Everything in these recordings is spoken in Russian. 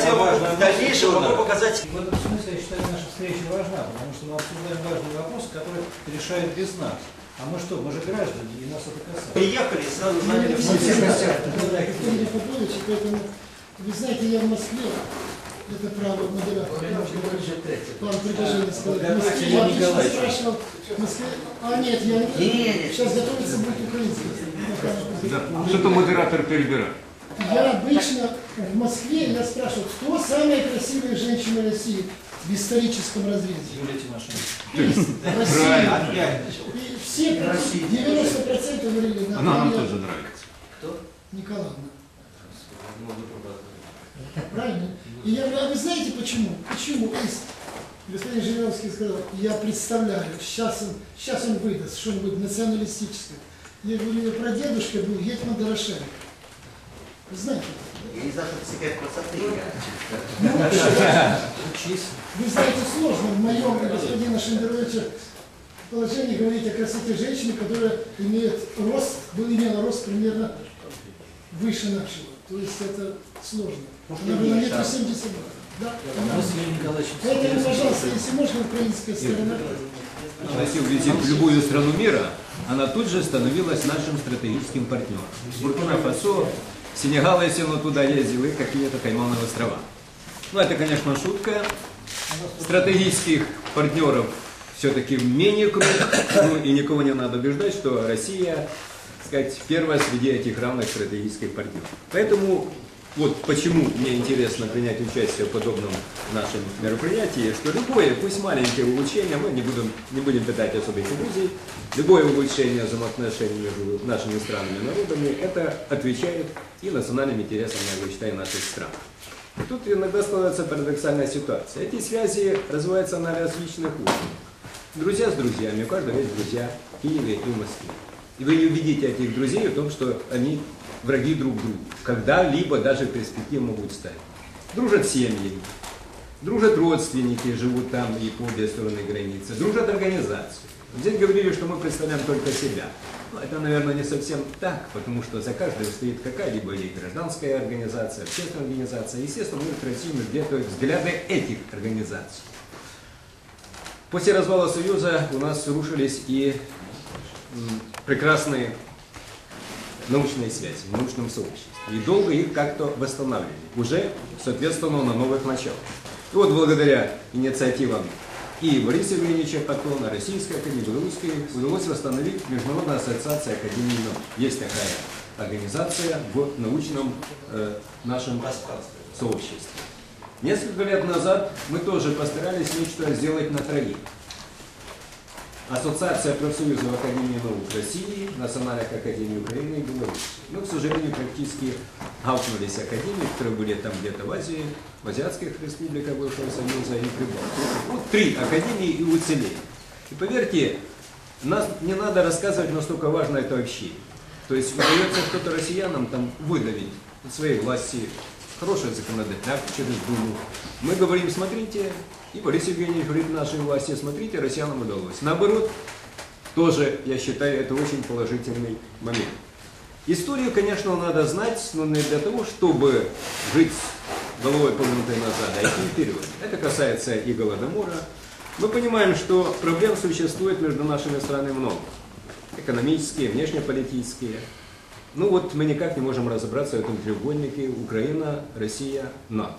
хотел бы в дальнейшем могу показать... В этом смысле я считаю, наша встреча важна, потому что мы обсуждаем важные вопросы, которые решают без нас. А мы что, мы же граждане, и нас это касается. Приехали, сразу Ну, заняли все. Евгений Попович, поэтому, вы знаете, я в Москве, это право модератора, вам предложение сказать. В Москве я отлично спрашивал, в Москве, а нет, я не, сейчас готовится будет украинский. Что-то модератор перебирает. Я обычно в Москве, я спрашивал, кто самая красивая женщина России в историческом разрезе? Юлия Тимошенко. Россия. И все, 90% говорили, Она нам тоже нравится. Николаевна. Правильно? И я говорю, а вы знаете почему? Почему? Господин Жириновский сказал, я представляю, сейчас он, сейчас он выдаст, что он будет националистическое. Я говорю, про дедушка был Гетман Дорошенко. Вы знаете? Я не знаю, что секрет красоты. Учись. Вы знаете, сложно в моем и господина Шендеровича положении говорить о красоте женщины, которая имеет рост, был имела рост примерно выше нашего. То есть это сложно. Она была метр семьдесят два. Да? Поэтому, пожалуйста, если можно, украинская сторона. Носил визит в любую страну мира, она тут же становилась нашим стратегическим партнером. Буркина-Фасо, Сенегал, если он туда ездил, и какие-то Каймановые острова. Ну, это, конечно, шутка. Стратегических партнеров все-таки менее круг. Ну, и никого не надо убеждать, что Россия, так сказать, первая среди этих равных стратегических партнеров. Поэтому вот почему мне интересно принять участие в подобном нашем мероприятии, что любое, пусть маленькое улучшение, мы не будем, не будем питать особых иллюзий, любое улучшение взаимоотношений между нашими странами и народами, это отвечает и национальным интересам, я считаю, наших стран. И тут иногда складывается парадоксальная ситуация. Эти связи развиваются на различных уровнях. Друзья с друзьями, у каждого есть друзья в Киеве и в Москве. И вы не увидите этих друзей в том, что они враги друг другу. Когда-либо даже в перспективе могут стать. Дружат семьи, дружат родственники, живут там и по обе стороны границы, дружат организации. Здесь говорили, что мы представляем только себя. Но это, наверное, не совсем так, потому что за каждой стоит какая-либо или гражданская организация, общественная организация. Естественно, мы России где-то взгляды этих организаций. После развала Союза у нас рушились и прекрасные научные связи в научном сообществе. И долго их как-то восстанавливали, уже, соответственно, на новых началах. И вот благодаря инициативам и Бориса Евгеньевича Патрона, Российской Академии, Белорусской, удалось восстановить Международная ассоциация Академии наук. Есть такая организация в научном э, нашем сообществе. Несколько лет назад мы тоже постарались нечто сделать на троих. Ассоциация профсоюзов Академии наук России, Национальных Академий Украины и Беларуси. Но, к сожалению, практически гавкнулись академии, которые были там где-то в Азии, в азиатских республиках бывшего Союза и Прибалтике. Вот три академии и уцелели. И поверьте, нас не надо рассказывать, насколько важно это общение. То есть удается что-то россиянам там выдавить от своей власти, хороший законодательный акт через Думу. Мы говорим, смотрите, и Борис Евгеньевич говорит нашей власти, смотрите, россиянам удалось. Наоборот, тоже, я считаю, это очень положительный момент. Историю, конечно, надо знать, но не для того, чтобы жить головой повернутой назад, а идти вперед. Это касается и Голодомора. Мы понимаем, что проблем существует между нашими странами много. Экономические, внешнеполитические. Ну вот мы никак не можем разобраться в этом треугольнике Украина, Россия, НАТО.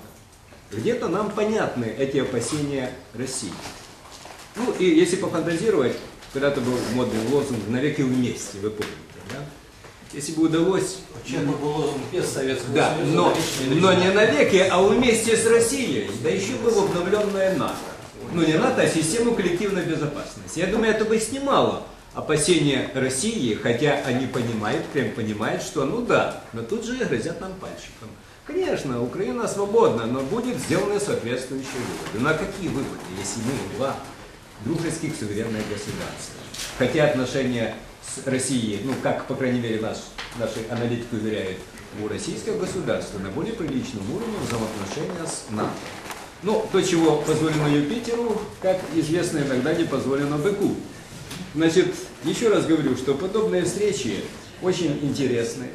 Где-то нам понятны эти опасения России. Ну и если пофантазировать, когда-то был модный лозунг «навеки вместе», вы помните, да? Если бы удалось Чем был лозунг без Советского да, Союза, но, но не навеки, а вместе с Россией, да еще бы в обновленное НАТО. Ну не НАТО, а систему коллективной безопасности. Я думаю, это бы снимало опасения России, хотя они понимают, прям понимают, что ну да, но тут же грозят нам пальчиком. Конечно, Украина свободна, но будет сделаны соответствующие выводы. На какие выводы, если мы два дружеских суверенных государства? Хотя отношения с Россией, ну как, по крайней мере, наш, наши аналитики уверяют, у российского государства на более приличном уровне взаимоотношения с НАТО. Ну, то, чего позволено Юпитеру, как известно, иногда не позволено быку. Значит, еще раз говорю, что подобные встречи очень интересны.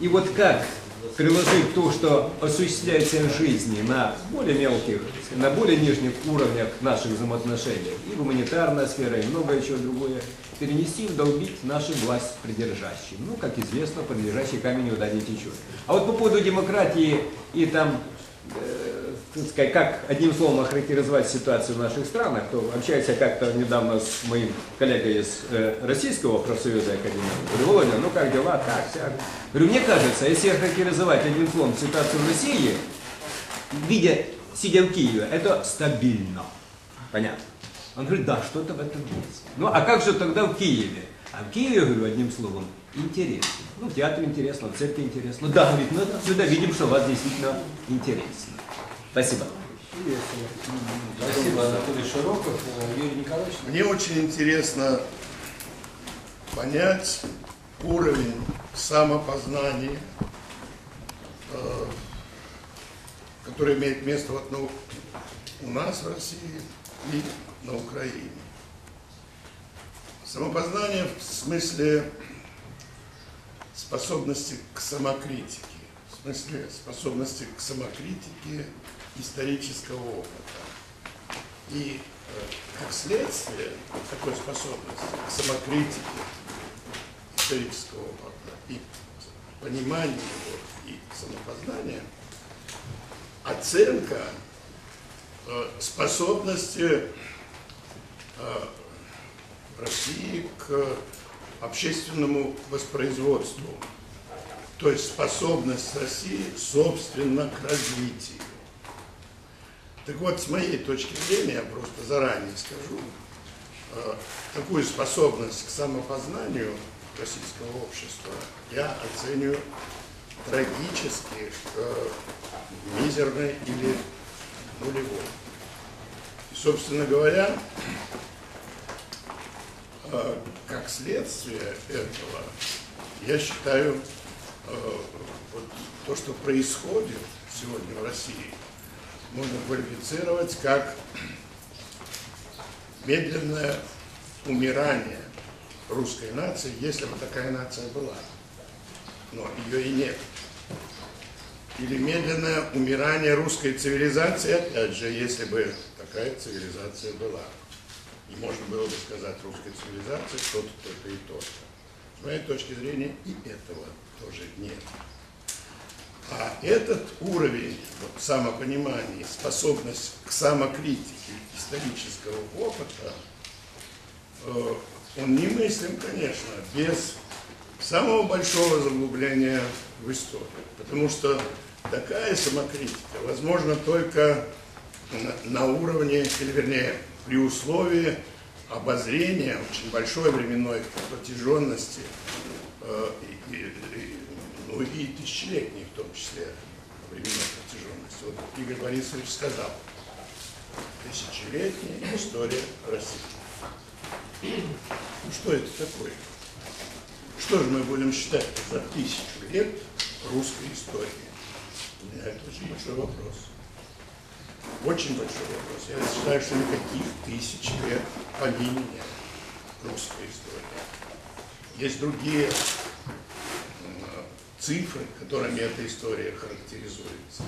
И вот как приложить то, что осуществляется в жизни на более мелких, на более нижних уровнях наших взаимоотношений, и гуманитарная сфера, и многое чего другое, перенести и вдолбить наши власть придержащие. Ну, как известно, придержащий камень никуда не течет. А вот по поводу демократии и там э, сказать, как одним словом охарактеризовать ситуацию в наших странах, то общался как-то недавно с моим коллегой из э, Российского профсоюза Академии. Говорю, Володя, ну как дела, так, сяк. Говорю, мне кажется, если охарактеризовать одним словом ситуацию в России, видя, сидя в Киеве, это стабильно. Понятно. Он говорит, да, что-то в этом есть. Ну, а как же тогда в Киеве? А в Киеве, я говорю, одним словом, интересно. Ну, в театре интересно, в церкви интересно. Да, говорит, ну, отсюда видим, что у вас действительно интересно. Спасибо. Спасибо, Анатолий Широков. Юрий Николаевич. Мне очень интересно понять уровень самопознания, э, который имеет место вот, ну, у нас в России и на Украине. Самопознание в смысле способности к самокритике, в смысле способности к самокритике исторического опыта. И э, как следствие такой способности к самокритике исторического опыта и понимания его и самопознания, оценка э, способности э, России к общественному воспроизводству, то есть способность России, собственно, к развитию. Так вот, с моей точки зрения, я просто заранее скажу, э, такую способность к самопознанию российского общества я оцениваю трагически э, мизерной или нулевой. И, собственно говоря, э, как следствие этого, я считаю, вот то, что происходит сегодня в России, можно квалифицировать как медленное умирание русской нации, если бы такая нация была. Но ее и нет. Или медленное умирание русской цивилизации, опять же, если бы такая цивилизация была. И можно было бы сказать русской цивилизации что-то, то-то и то-то. С моей точки зрения, и этого тоже нет. А этот уровень вот, самопонимания, способность к самокритике исторического опыта, э, он немыслим, конечно, без самого большого заглубления в историю. Потому что такая самокритика возможна только на, на уровне, или вернее, при условии обозрения очень большой временной протяженности э, и, и, ну и тысячелетней в том числе временной протяженности. Вот Игорь Борисович сказал, тысячелетняя история России. Ну что это такое? Что же мы будем считать за тысячу лет русской истории? Это очень большой вопрос. Очень большой вопрос. Я считаю, что никаких тысяч лет помимо нет русской истории. Есть другие цифры, которыми эта история характеризуется,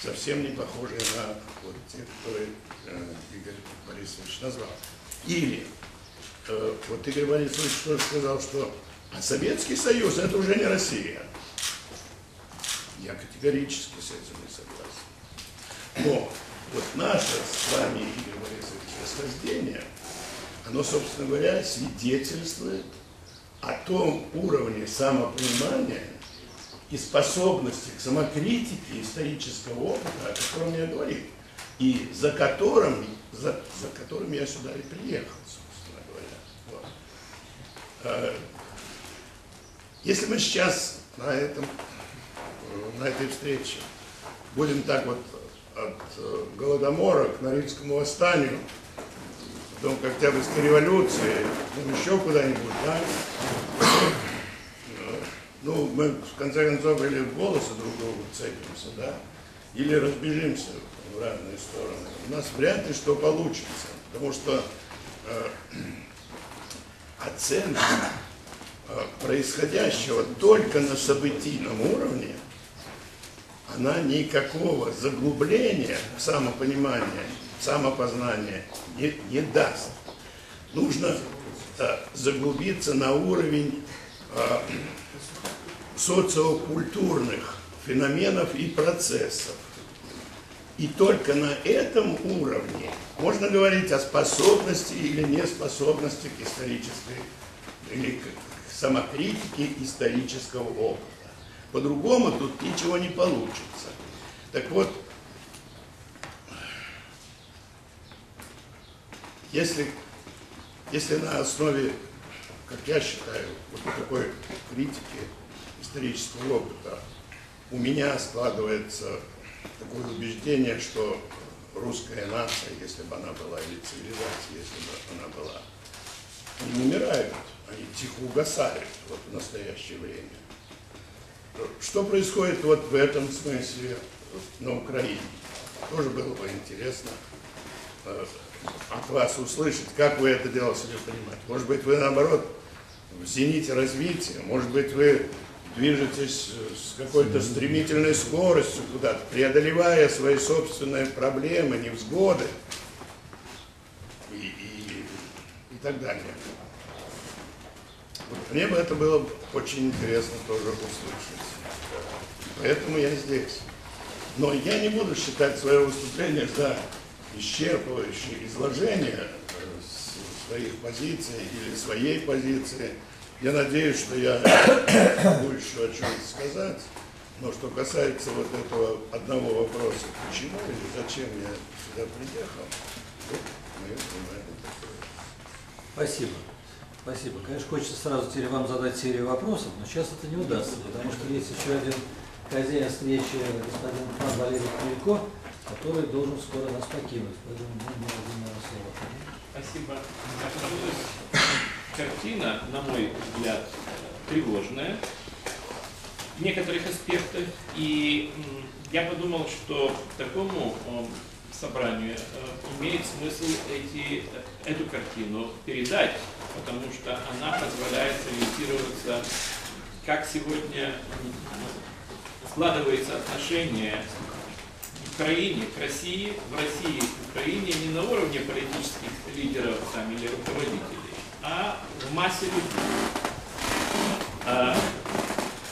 совсем не похожие на вот те, которые э, Игорь Борисович назвал. Или э, вот Игорь Борисович тоже сказал, что а Советский Союз это уже не Россия. Я категорически с этим не согласен. Но вот наше с вами, Игорь Борисович, расхождение, оно, собственно говоря, свидетельствует о том уровне самопонимания, и способности к самокритике исторического опыта, о котором я говорил, и за которым, за, за которым я сюда и приехал, собственно говоря. Вот. А, если мы сейчас на, этом, на этой встрече будем так вот от э, Голодомора к Норильскому восстанию, потом к Октябрьской революции, потом еще куда-нибудь, да, ну, мы в конце концов или в волосы друг другу цепимся, да, или разбежимся в разные стороны. У нас вряд ли что получится, потому что э, оценка э, происходящего только на событийном уровне она никакого заглубления в самопонимание, в самопознание не, не даст. Нужно э, заглубиться на уровень э, социокультурных феноменов и процессов. И только на этом уровне можно говорить о способности или неспособности к исторической или к самокритике исторического опыта. По-другому тут ничего не получится. Так вот, если, если на основе, как я считаю, вот такой критики исторического опыта у меня складывается такое убеждение, что русская нация, если бы она была, или цивилизация, если бы она была, они умирают, они тихо угасают вот в настоящее время. Что происходит вот в этом смысле на Украине? Тоже было бы интересно э, от вас услышать, как вы это дело себе понимаете. Может быть, вы наоборот в зените развития, может быть, вы движетесь с какой-то стремительной скоростью куда-то, преодолевая свои собственные проблемы, невзгоды и, и, и так далее. Вот мне бы это было очень интересно тоже услышать. Поэтому я здесь. Но я не буду считать свое выступление за исчерпывающее изложение э, своих позиций или своей позиции. Я надеюсь, что я могу еще о чем-то сказать. Но что касается вот этого одного вопроса, почему или зачем я сюда приехал, вот мое понимание такое. Спасибо. Спасибо. Конечно, хочется сразу теперь вам задать серию вопросов, но сейчас это не удастся, потому что есть еще один хозяин встречи, господин Пан Валерий Кулико, который должен скоро нас покинуть. Поэтому мы не слово. Спасибо. Картина, на мой взгляд, тревожная в некоторых аспектах. И я подумал, что такому собранию э, имеет смысл эти, эту картину передать, потому что она позволяет ориентироваться, как сегодня складывается отношение Украине к России, в России к Украине не на уровне политических лидеров там, или руководителей, а в массе людей. А,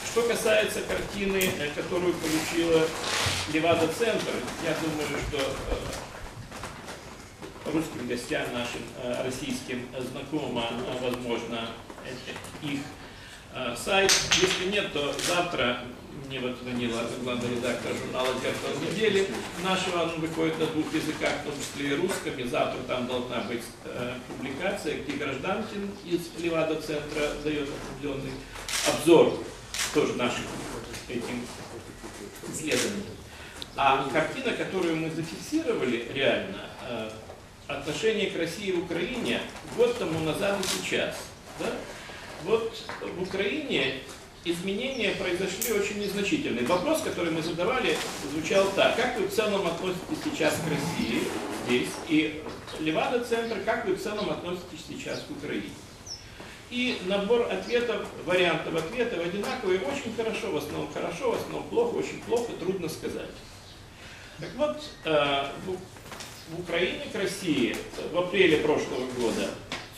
что касается картины, э, которую получила Левада-центр, я думаю, что э, русским гостям нашим, э, российским знакомо, возможно, их сайт. Если нет, то завтра мне вот звонила главный редактор журнала «Зеркало недели» нашего, он выходит на двух языках, в том числе и русском, и завтра там должна быть э, публикация, где Гражданкин из Левада-центра дает определенный обзор тоже нашим этим исследованиям. А картина, которую мы зафиксировали реально, э, отношение к России и Украине год тому назад и сейчас. Да? Вот в Украине изменения произошли очень незначительные. Вопрос, который мы задавали, звучал так. Как вы в целом относитесь сейчас к России здесь? И Левада-центр, как вы в целом относитесь сейчас к Украине? И набор ответов, вариантов ответов одинаковые, очень хорошо, в основном хорошо, в основном плохо, очень плохо, трудно сказать. Так вот, э, в Украине к России в апреле прошлого года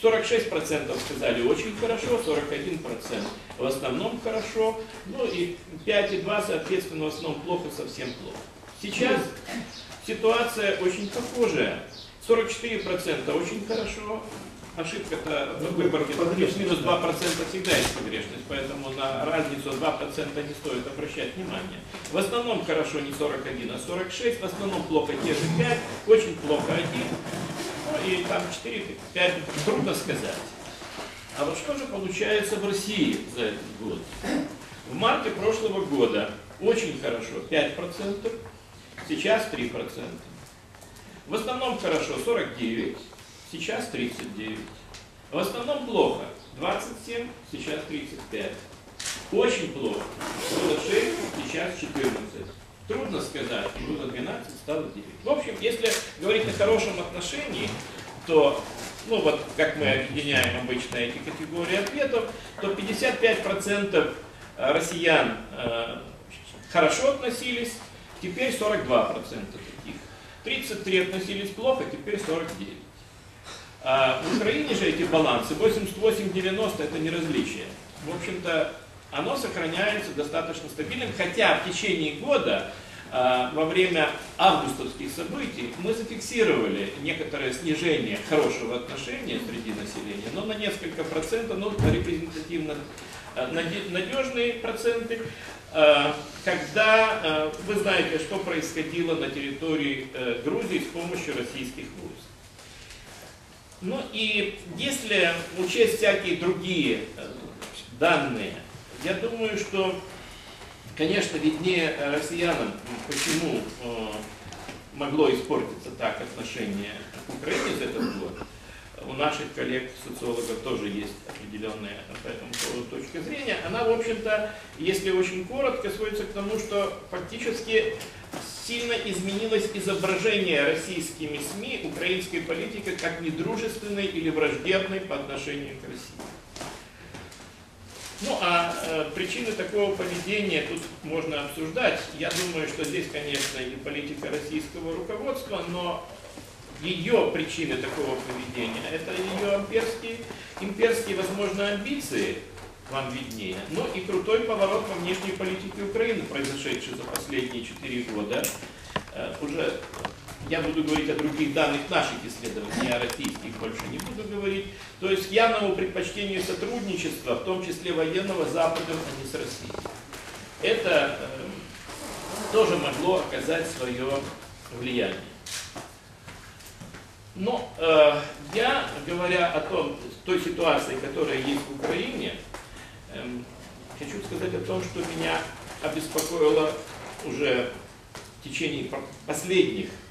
46% сказали очень хорошо, 41% в основном хорошо, ну и 5,2% соответственно в основном плохо, совсем плохо. Сейчас ситуация очень похожая. 44% очень хорошо, ошибка-то в выборке плюс-минус 2% всегда есть погрешность, поэтому на разницу 2% не стоит обращать внимание. В основном хорошо не 41, а 46, в основном плохо те же 5, очень плохо 1, ну и там 4-5, трудно сказать. А вот что же получается в России за этот год? В марте прошлого года очень хорошо 5%, сейчас 3%. В основном хорошо 49%, сейчас 39%. В основном плохо 27%, сейчас 35%. Очень плохо было 6, сейчас 14%. Трудно сказать, было 12, стало 9. В общем, если говорить о хорошем отношении, то, ну вот как мы объединяем обычно эти категории ответов, то 55% россиян э, хорошо относились, теперь 42% таких. 33 относились плохо, теперь 49. А в Украине же эти балансы 88-90 это не различие. В общем-то, оно сохраняется достаточно стабильным, хотя в течение года а, во время августовских событий мы зафиксировали некоторое снижение хорошего отношения среди населения, но на несколько процентов, ну, репрезентативно а, наде- надежные проценты, а, когда вы знаете, что происходило на территории э, Грузии с помощью российских войск. Ну и если учесть всякие другие э, данные, я думаю, что, конечно, виднее россиянам, почему э, могло испортиться так отношение к Украине за этот год. У наших коллег-социологов тоже есть определенная по этому поводу точка зрения. Она, в общем-то, если очень коротко, сводится к тому, что фактически сильно изменилось изображение российскими СМИ украинской политики как недружественной или враждебной по отношению к России. Ну а э, причины такого поведения тут можно обсуждать. Я думаю, что здесь, конечно, и политика российского руководства, но ее причины такого поведения, это ее имперские, имперские, возможно, амбиции, вам виднее, ну и крутой поворот во внешней политике Украины, произошедший за последние четыре года. Э, Уже я буду говорить о других данных наших исследований, о российских больше не буду говорить. То есть явному предпочтению сотрудничества, в том числе военного, с Западом, а не с Россией. Это э, тоже могло оказать свое влияние. Но э, я, говоря о том, той ситуации, которая есть в Украине, эм, хочу сказать о том, что меня обеспокоило уже в течение по- последних э,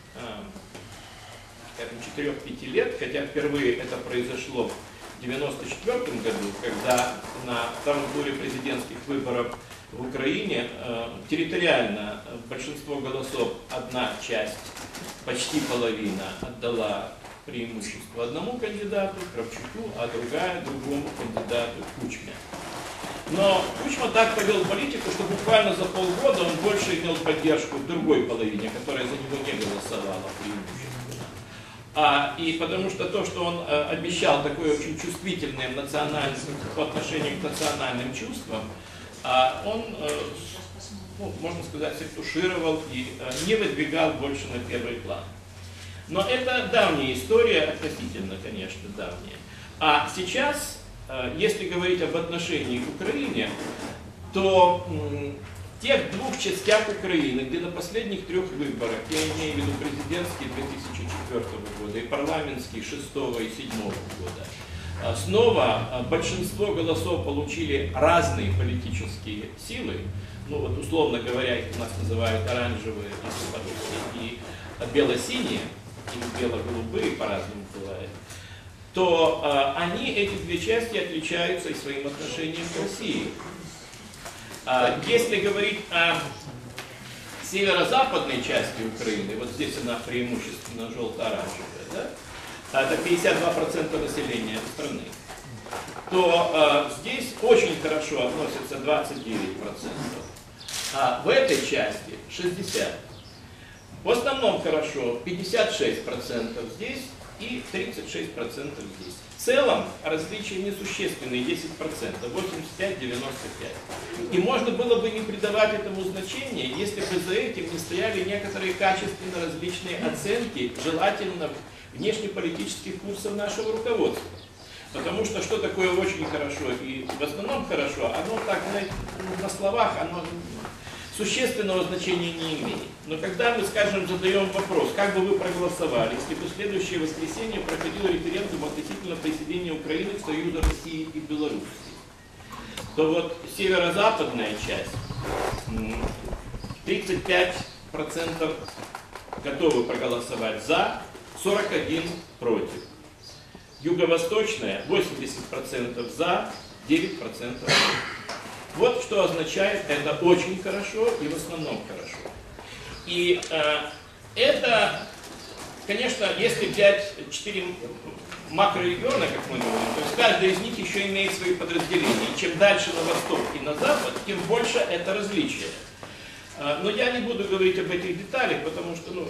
4-5 лет, хотя впервые это произошло в 1994 году, когда на втором туре президентских выборов в Украине э, территориально э, большинство голосов одна часть, почти половина, отдала преимущество одному кандидату, Кравчуку, а другая другому кандидату Кучме. Но Кучма так повел политику, что буквально за полгода он больше имел поддержку в другой половине, которая за него не голосовала. А, и потому что то, что он э, обещал такое очень чувствительное национальное, по отношению к национальным чувствам, а, он, э, ну, можно сказать, сектушировал и э, не выдвигал больше на первый план. Но это давняя история, относительно, конечно, давняя. А сейчас, если говорить об отношении к Украине, то тех двух частях Украины, где на последних трех выборах, я имею в виду президентские 2004 года и парламентские 6 и 7 года, а, снова а, большинство голосов получили разные политические силы, ну вот условно говоря, их у нас называют оранжевые, по-русски, и бело-синие, или бело-голубые, по-разному бывает, то а, они, эти две части, отличаются и своим отношением к России. А, если говорить о северо-западной части Украины, вот здесь она преимущественно желто-оранжевая, да? А это 52% населения страны, то а, здесь очень хорошо относятся 29%, а в этой части 60%. В основном хорошо 56% здесь и 36% здесь. В целом различия несущественные 10%, 85-95%. И можно было бы не придавать этому значения, если бы за этим не стояли некоторые качественно различные оценки, желательно внешнеполитических курсов нашего руководства. Потому что что такое очень хорошо и в основном хорошо, оно так знаете, на словах, оно существенного значения не имеет. Но когда мы, скажем, задаем вопрос, как бы вы проголосовали, если бы следующее воскресенье проходил референдум относительно присоединения Украины к Союзу России и Белоруссии, то вот северо-западная часть, м, 35% готовы проголосовать за, 41 против. Юго-восточная 80% за, 9% против. Вот что означает это очень хорошо и в основном хорошо. И э, это, конечно, если взять четыре макрорегиона, как мы говорим, то есть каждый из них еще имеет свои подразделения. И чем дальше на восток и на запад, тем больше это различие. А, Но я не буду говорить об этих деталях, потому что, ну,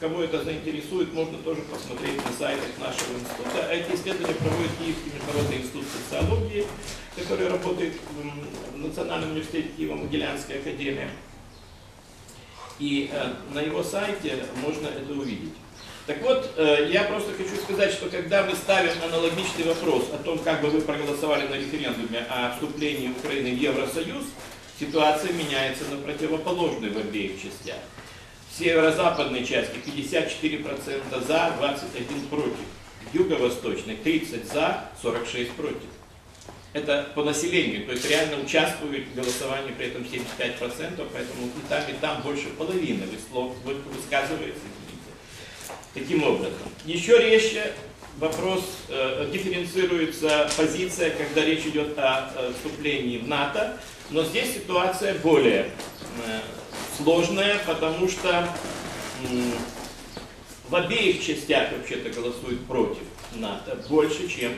кого это заинтересует, можно тоже посмотреть на сайтах нашего института. Эти исследования проводит Киевский международный институт социологии, который работает в Национальном университете Киево-Могилянская академия. И э, на его сайте можно это увидеть. Так вот, э, я просто хочу сказать, что когда мы ставим аналогичный вопрос о том, как бы вы проголосовали на референдуме о вступлении Украины в Евросоюз, ситуация меняется на противоположную в обеих частях. Северо-западной части 54% за, 21 против. Юго-восточной 30 за, 46 против. Это по населению, то есть реально участвуют в голосовании при этом 75%, поэтому и там, и там больше половины вы- высказывается. Таким образом. Еще резче вопрос, э, дифференцируется позиция, когда речь идет о э, вступлении в НАТО, но здесь ситуация более э, сложная, потому что в обеих частях вообще-то голосуют против НАТО больше, чем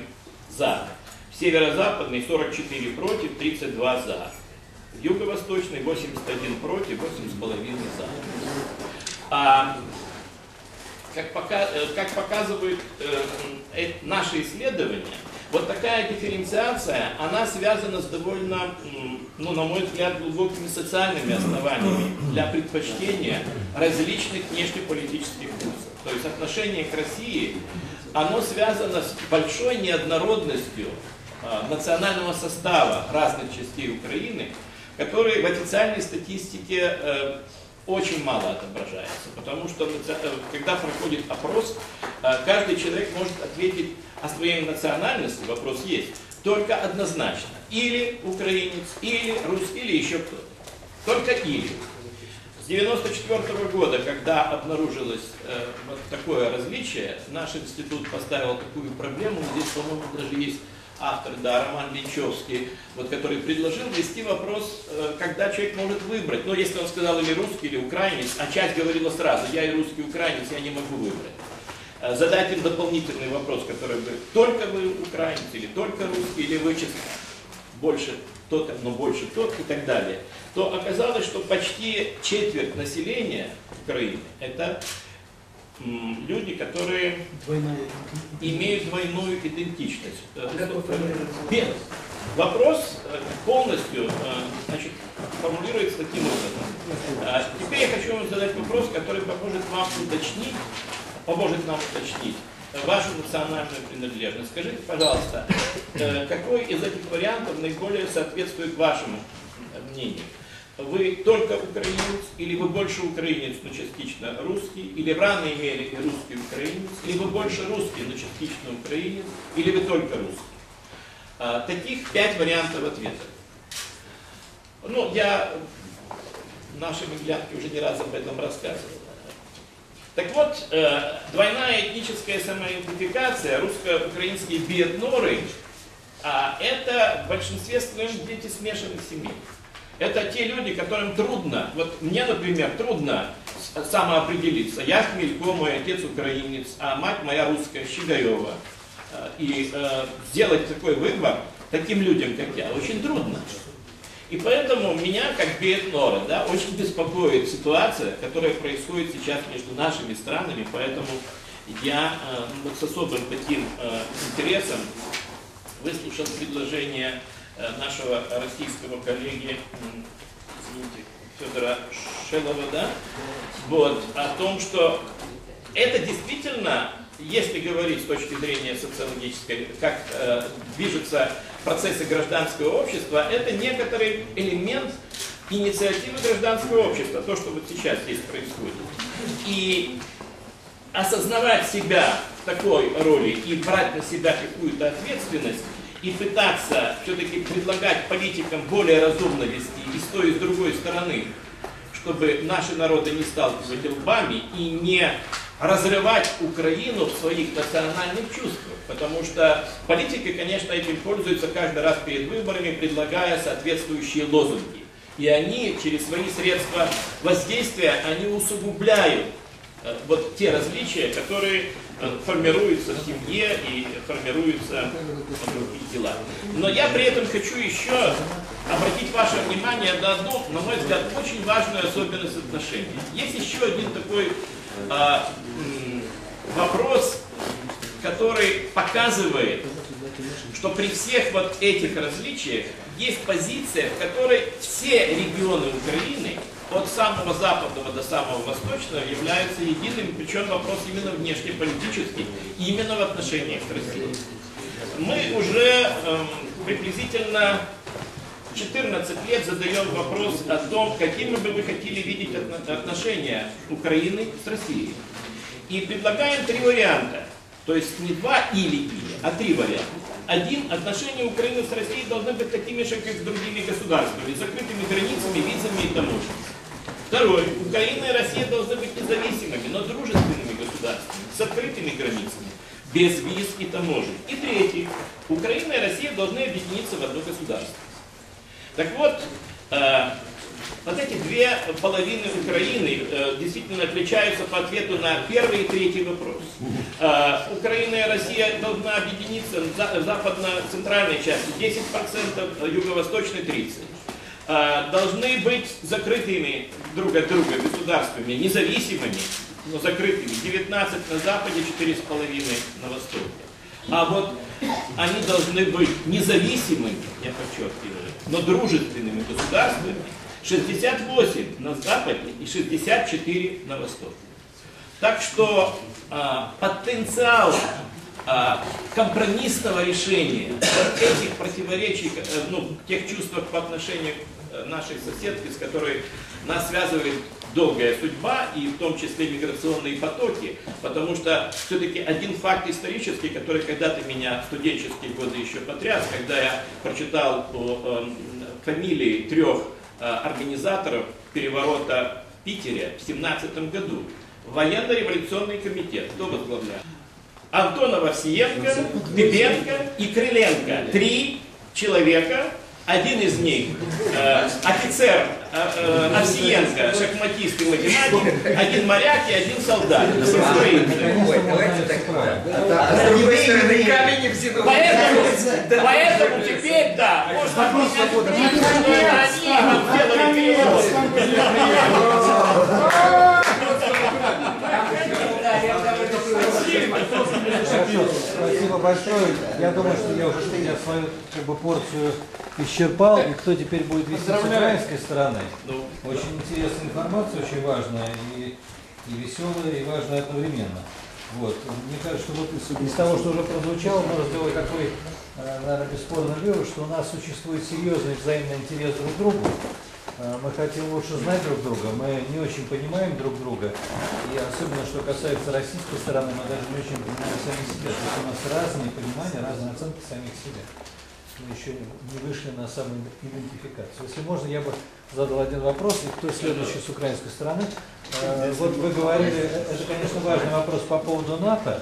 за. В северо-западной 44 против, 32 за. В юго-восточной 81 против, 8,5 за. А как, пока, э, как показывают э, э, наши исследования, вот такая дифференциация, она связана с довольно, ну, на мой взгляд, глубокими социальными основаниями для предпочтения различных внешнеполитических курсов. То есть отношение к России, оно связано с большой неоднородностью а, национального состава разных частей Украины, который в официальной статистике э, очень мало отображается, потому что э, когда проходит опрос, э, каждый человек может ответить о своей национальности, вопрос есть, только однозначно. Или украинец, или русский, или еще кто-то. Только или. С 1994 года, когда обнаружилось э, вот такое различие, наш институт поставил такую проблему, здесь, по-моему, даже есть автор, да, Роман Линчевский, вот, который предложил ввести вопрос, э, когда человек может выбрать. Ну, если он сказал или русский, или украинец, а часть говорила сразу, я и русский, и украинец, я не могу выбрать. Э, Задать им дополнительный вопрос, который бы, только вы украинец, или только русский, или вы чисто больше тот, но больше тот и так далее, то оказалось, что почти четверть населения Украины это люди, которые имеют двойную идентичность. Э, Без. Вопрос э, полностью значит, формулируется таким образом. Теперь я хочу вам задать вопрос, который поможет вам уточнить, поможет нам уточнить вашу национальную принадлежность. Скажите, пожалуйста, э, какой из этих вариантов наиболее соответствует вашему мнению? Вы только украинец, или вы больше украинец, но частично русский, или в равной мере и русский украинец, или вы больше русский, но частично украинец, или вы только русский? А, Таких пять вариантов ответа. Ну, я в нашей Миглянке уже не раз об этом рассказывал. Так вот, э, двойная этническая самоидентификация, русско-украинские биетноры, а это в большинстве своем дети смешанных семей. Это те люди, которым трудно, вот мне, например, трудно самоопределиться. Я Хмелько, мой отец украинец, а мать моя русская, Щегаева. Э, И э, сделать такой выбор таким людям, как я, очень трудно. И поэтому меня, как биэтнора, да, очень беспокоит ситуация, которая происходит сейчас между нашими странами, поэтому я э, вот с особым таким э, интересом выслушал предложение э, нашего российского коллеги, извините, Федора Шелова, да, вот, о том, что это действительно, если говорить с точки зрения социологической, как э, движутся процессы гражданского общества, это некоторый элемент инициативы гражданского общества, то, что вот сейчас здесь происходит. И осознавать себя в такой роли и брать на себя какую-то ответственность, и пытаться все-таки предлагать политикам более разумно вести и с той, и с другой стороны, чтобы наши народы не сталкивались лбами и не разрывать Украину в своих национальных чувствах. Потому что политики, конечно, этим пользуются каждый раз перед выборами, предлагая соответствующие лозунги. И они через свои средства воздействия, они усугубляют э, вот те различия, которые э, формируются в семье и формируются в других делах. Но я при этом хочу еще обратить ваше внимание на одну, на мой взгляд, очень важную особенность отношений. Есть еще один такой вопрос, который показывает, что при всех вот этих различиях есть позиция, в которой все регионы Украины, от самого западного до самого восточного, являются едиными, причем вопрос именно внешнеполитический, именно в отношениях с Россией. Мы уже эм, приблизительно 14 лет задаем вопрос о том, какими бы вы хотели видеть отно- отношения Украины с Россией. И предлагаем три варианта. То есть не два или-или, а три варианта. Один, отношения Украины с Россией должны быть такими же, как с другими государствами, с закрытыми границами, визами и таможней. Второй, Украина и Россия должны быть независимыми, но дружественными государствами, с открытыми границами, без виз и таможен. И третий, Украина и Россия должны объединиться в одно государство. Так вот, э, вот эти две половины Украины э, действительно отличаются по ответу на первый и третий вопрос. Э, Украина и Россия должна объединиться в за- в западно-центральной части 10%, э, юго-восточной 30%. Э, Должны быть закрытыми друг от друга государствами, независимыми, но закрытыми. 19 на западе, 4,5 на востоке. А вот они должны быть независимыми, я подчеркиваю, но дружественными государствами. 68 на западе и 64 на востоке. Так что а, потенциал а, компромиссного решения вот этих противоречий, э, ну, тех чувств по отношению к э, нашей соседке, с которой нас связывает долгая судьба, и в том числе миграционные потоки, потому что все-таки один факт исторический, который когда-то меня в студенческие годы еще потряс, когда я прочитал о эм, фамилии трех э, организаторов переворота в Питере в 17 году. Военно-революционный комитет. Кто возглавлял? Антонов Овсиенко, Дыбенко и Крыленко. Три человека, один из них э, офицер э, э, Овсиенко, шахматист и математик, один моряк и один солдат. Ой, давайте так. А с другой стороны, Поэтому, поэтому теперь, да, можно мнение, что это они вам сделали переворот. Хорошо, спасибо большое. Я думаю, что я уже свою как бы, порцию исчерпал. И кто теперь будет вести с украинской стороны? Ну, Очень интересная информация, очень важная и, и веселая, и важная одновременно. Вот. Мне кажется, что вот из, того, что уже прозвучало, можно сделать такой, э, наверное, бесспорный вывод, что у нас существует серьезный взаимный интерес друг к другу. Э, Мы хотим лучше знать друг друга, мы не очень понимаем друг друга. И особенно, что касается российской стороны, мы даже не очень понимаем сами себя. То есть у нас разные понимания, разные оценки самих себя. Мы еще не вышли на самоидентификацию. Если можно, я бы задал один вопрос, и кто следующий с украинской стороны. Э, Вот вы говорили, э, это, конечно, важный вопрос по поводу НАТО.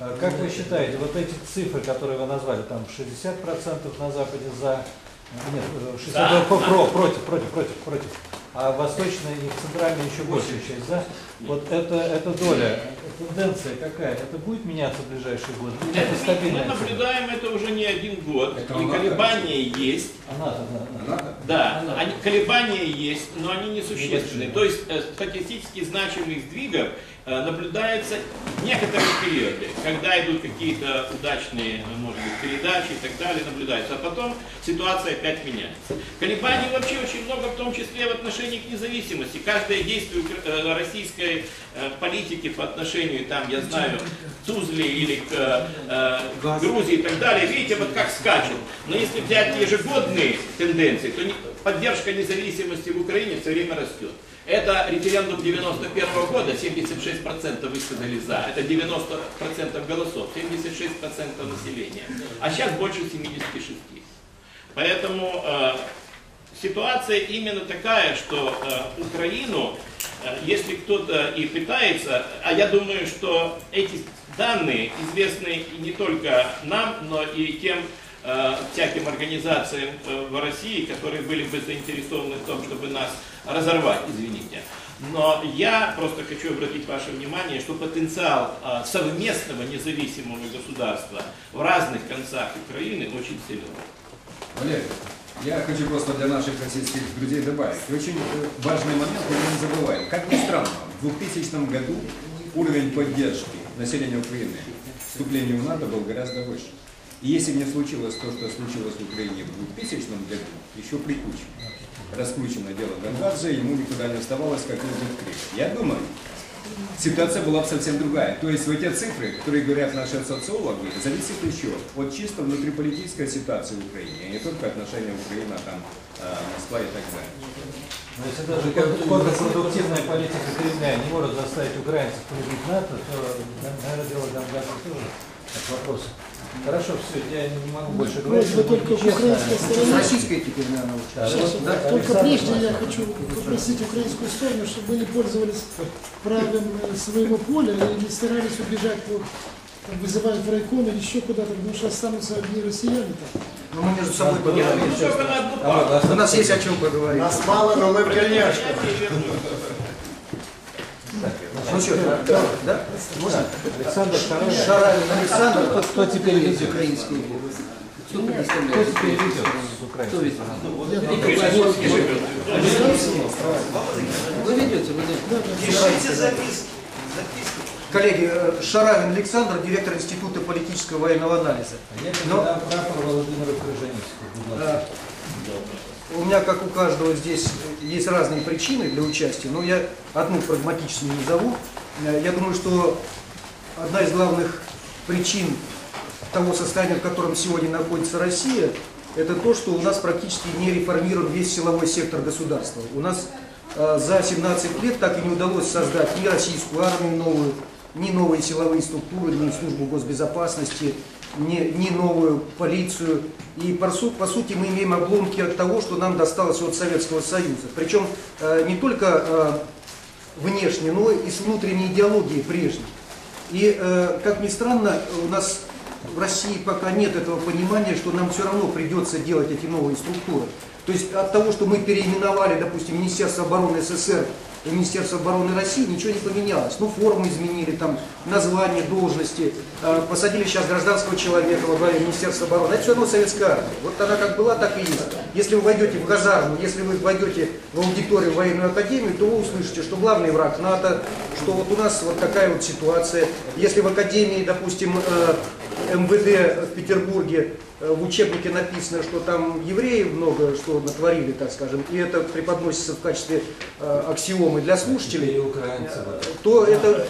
Э, Как вы считаете, вот эти цифры, которые вы назвали, там 60% на Западе за, нет, э, 60 За. про, про- против, против, против, против, а восточная и центральная еще большая часть за. Вот это, эта доля, тенденция какая? Это будет меняться в ближайшие годы? Или это это мы наблюдаем это уже не один год, Это и колебания есть. А НАТО, да, НАТО. Да, они, колебания есть, но они несущественные. То есть э, статистически значимых сдвигов э, наблюдается некоторые периоды, когда идут какие-то удачные, э, может быть, передачи и так далее, наблюдается. А потом ситуация опять меняется. Колебаний вообще очень много, в том числе в отношении к независимости. Каждое действие э, российской политики по отношению, там, я знаю, к Тузле или к э, Грузии и так далее, видите, вот как скачет. Но если взять ежегодные тенденции, то поддержка независимости в Украине все время растет. Это референдум 91 года, 76% высказали за, это 90% голосов, 76% населения, а сейчас больше 76%. Поэтому э, ситуация именно такая, что э, Украину, э, если кто-то и пытается, а я думаю, что эти данные известны не только нам, но и тем э, всяким организациям э, в России, которые были бы заинтересованы в том, чтобы нас разорвать, извините. Но я просто хочу обратить ваше внимание, что потенциал э, совместного независимого государства в разных концах Украины очень силен. Валерий, я хочу просто для наших российских друзей добавить. Очень э, важный момент, мы не забываем. Как ни странно, в 2000 году уровень поддержки населения Украины вступлению в НАТО был гораздо выше. И если не случилось то, что случилось в Украине в 2000 году, еще при Кучме, раскручено дело Донбасса, ему никуда не оставалось, как вызвать крик. Я думаю, ситуация была бы совсем другая. То есть вот эти цифры, которые говорят наши социологи, зависят еще от чисто внутриполитической ситуации в Украине, а не только отношения Украина, там, э, Москва и так далее. Но если даже кон- контрпродуктивная политика Кремля не может заставить украинцев полюбить НАТО, то, наверное, дело Донбасса тоже к вопросу. Хорошо, все, я не могу больше говорить. Просьба только украинской стороне. российской теперь, наверное, лучше. Да, Сейчас, вот, да, Только прежде я хочу попросить украинскую сторону, чтобы они пользовались правом э, своего поля и не старались убежать, вот, там, вызывая в райком или еще куда-то, потому что останутся одни россияне там. Но мы между собой поговорим. А. У нас есть о чем поговорить. Нас мало, но мы в дальнейшем. Ну что, да? да? Можно? Александр Второй. Шаравин Александр, Кто, кто теперь весь ведет? украинский. Кто теперь ведет с украинской стороны? Вы ведете, вы ведете. Коллеги, э, Шаравин Александр, директор Института политического военного анализа. Я Но- прапор Владимиру Крыжанинскому. У меня, как у каждого здесь, есть разные причины для участия, но я одну прагматическую назову. Э, Я думаю, что одна из главных причин того состояния, в котором сегодня находится Россия, это то, что у нас практически не реформирован весь силовой сектор государства. У нас э, за 17 лет так и не удалось создать ни российскую армию новую, ни новые силовые структуры, ни службу госбезопасности, ни, ни новую полицию. И по, су- по сути мы имеем обломки от того, что нам досталось от Советского Союза. Причем э, не только э, внешне, но и с внутренней идеологией прежней. И, э, как ни странно, у нас в России пока нет этого понимания, что нам все равно придется делать эти новые структуры. То есть от того, что мы переименовали, допустим, Министерство обороны СССР и Министерство обороны России, ничего не поменялось. Ну, форму изменили, там, название, должности, э, посадили сейчас гражданского человека во главе Министерства обороны. Это все равно советская армия. Вот она как была, так и есть. Если вы войдете в казарму, если вы войдете в аудиторию в военную академию, то вы услышите, что главный враг НАТО, что вот у нас вот такая вот ситуация. Если в академии, допустим, э, МВД в Петербурге э, в учебнике написано, что там евреев много, что натворили, так скажем, и это преподносится в качестве э, аксиомы для слушателей, вот. то это,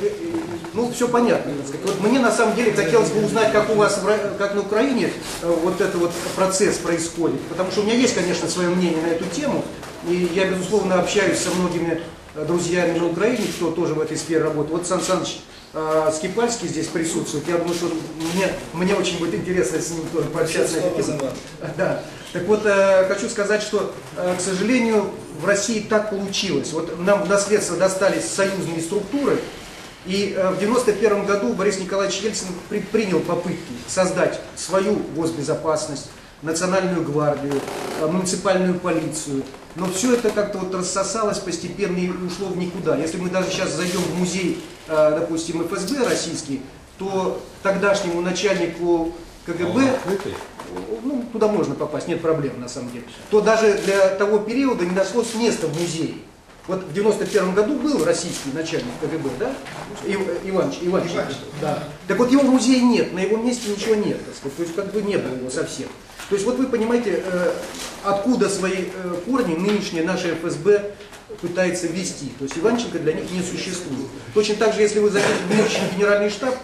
ну, все понятно. Вот мне на самом деле хотелось бы узнать, как у вас, как на Украине э, вот этот вот процесс происходит. Потому что у меня есть, конечно, свое мнение на эту тему, и я, безусловно, общаюсь со многими э, друзьями на Украине, кто тоже в этой сфере работает. Вот Сан Саныч э, Скипальский здесь присутствует. Я думаю, что мне, мне очень будет интересно с ним тоже пообщаться. Да. Так вот, э, хочу сказать, что, э, к сожалению, в России так получилось. Вот нам в наследство достались союзные структуры, и э, в 91 году Борис Николаевич Ельцин предпринял попытки создать свою госбезопасность, национальную гвардию, э, муниципальную полицию. Но все это как-то вот рассосалось постепенно и ушло в никуда. Если мы даже сейчас зайдем в музей, э, допустим, ФСБ российский, то тогдашнему начальнику КГБ? Ну, туда можно попасть, нет проблем на самом деле, то даже для того периода не нашлось места в музее. Вот в 91 году был российский начальник КГБ, да? Ив- Иванович, Иванченко. Да. Так вот его в музее нет, на его месте ничего нет, так сказать. то есть как бы не было его совсем. То есть вот вы понимаете, э, откуда свои э, корни нынешняя наша ФСБ пытается ввести. То есть Иванченко для них не существует. Точно так же, если вы зайдете в нынешний генеральный штаб,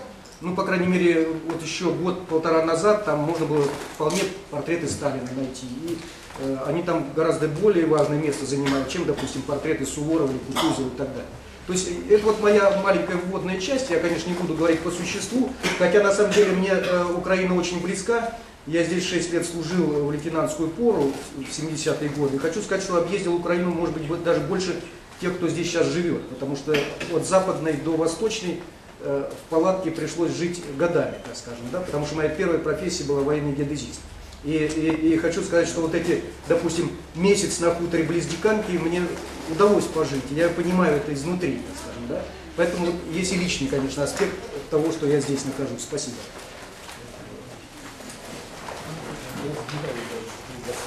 ну, по крайней мере, вот еще год-полтора назад там можно было вполне портреты Сталина найти. И э, они там гораздо более важное место занимают, чем, допустим, портреты Суворова или Кутузова и так далее. То есть э, это вот моя маленькая вводная часть, я, конечно, не буду говорить по существу, хотя на самом деле мне э, Украина очень близка. Я здесь 6 лет служил в лейтенантскую пору в 70-е годы. Хочу сказать, что объездил Украину, может быть, даже больше тех, кто здесь сейчас живет. Потому что от западной до восточной в палатке пришлось жить годами, так скажем, да, потому что моя первая профессия была военный геодезист. И, и, и хочу сказать, что вот эти, допустим, месяц на хуторе близ Диканки мне удалось пожить. Я понимаю это изнутри, так скажем, да. Поэтому вот есть и личный, конечно, аспект того, что я здесь нахожусь. Спасибо.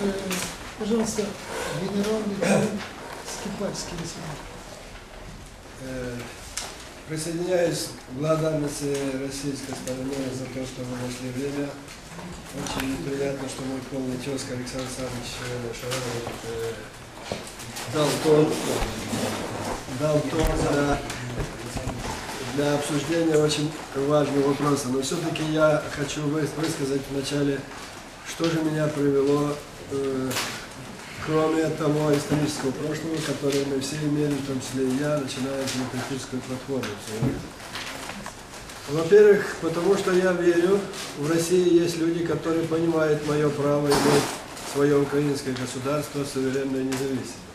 Э, Пожалуйста, генерал-лейтенант Скипальский, если Э, Присоединяюсь к благодарности российской стороне за то, что вы нашли время. Очень приятно, что мой полный тезка Александр Александрович э, Шаронов э, дал тон, дал тон для, для обсуждения очень важного вопроса. Но все-таки я хочу вы- высказать вначале, что же меня привело э, кроме того исторического прошлого, которое мы все имели, в том числе и я, начиная в свое время. Во-первых, потому что я верю, в России есть люди, которые понимают мое право иметь свое украинское государство суверенное и независимое.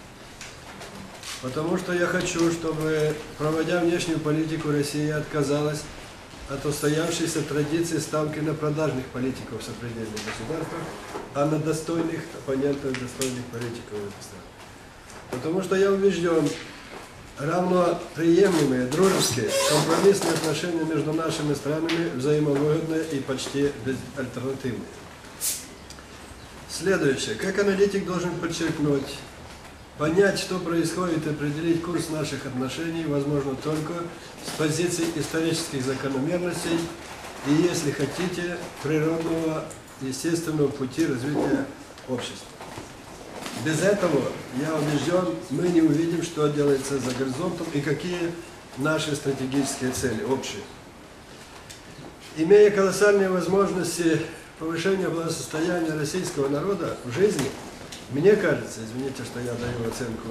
Потому что я хочу, чтобы, проводя внешнюю политику, Россия отказалась от устоявшейся традиции ставки на продажных политиков сопредельных государств, а на достойных оппонентов, достойных политиков. Потому что я убежден, равно приемлемые, дружеские, компромиссные отношения между нашими странами взаимовыгодные и почти безальтернативные. Следующее. Как аналитик должен подчеркнуть, понять, что происходит определить курс наших отношений возможно только с позиции исторических закономерностей и, если хотите, природного, естественного пути развития общества. Без этого, я убежден, мы не увидим, что делается за горизонтом и какие наши стратегические цели общие. Имея колоссальные возможности повышения благосостояния российского народа в жизни, мне кажется, извините, что я даю оценку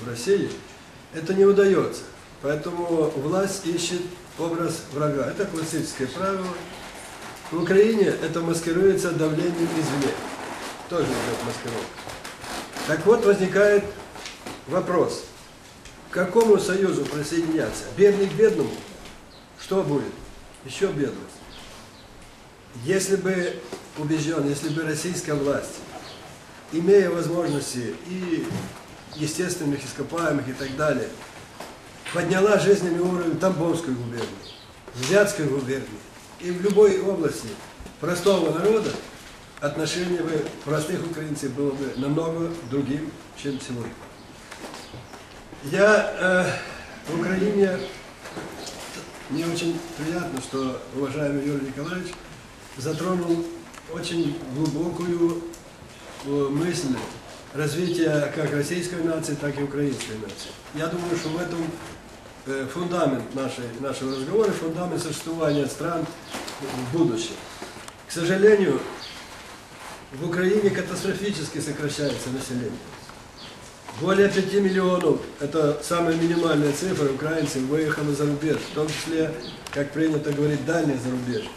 в России, это не удается. Поэтому власть ищет образ врага. Это классическое правило. В Украине это маскируется давлением извне. Тоже идет маскировка. Так вот, возникает вопрос. К какому союзу присоединяться? Бедный к бедному? Что будет? Еще бедность. Если бы убежден, если бы российская власть, имея возможности и естественных ископаемых и так далее, подняла жизненный уровень Тамбовской губернии, Вятской губернии и в любой области простого народа, отношение бы простых украинцев было бы намного другим, чем сегодня. Я э, в Украине, мне очень приятно, что уважаемый Юрий Николаевич затронул очень глубокую мысль развития как российской нации, так и украинской нации. Я думаю, что в этом э, фундамент нашей, нашего разговора, фундамент существования стран в будущем. К сожалению, в Украине катастрофически сокращается население. Более 5 миллионов, это самая минимальная цифра, украинцев выехало за рубеж, в том числе, как принято говорить, дальний зарубеж.